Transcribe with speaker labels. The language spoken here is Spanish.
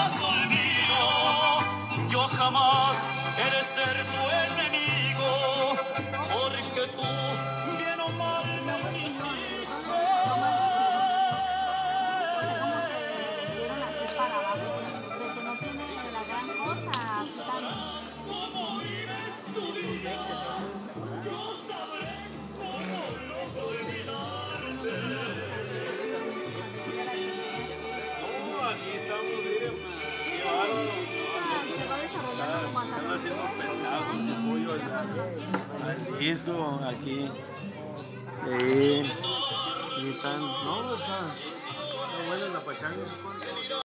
Speaker 1: jamás olvido, yo jamás he de ser tu enemigo.
Speaker 2: disco aquí. Eh, y tan, no, está, no, bueno la pachanga.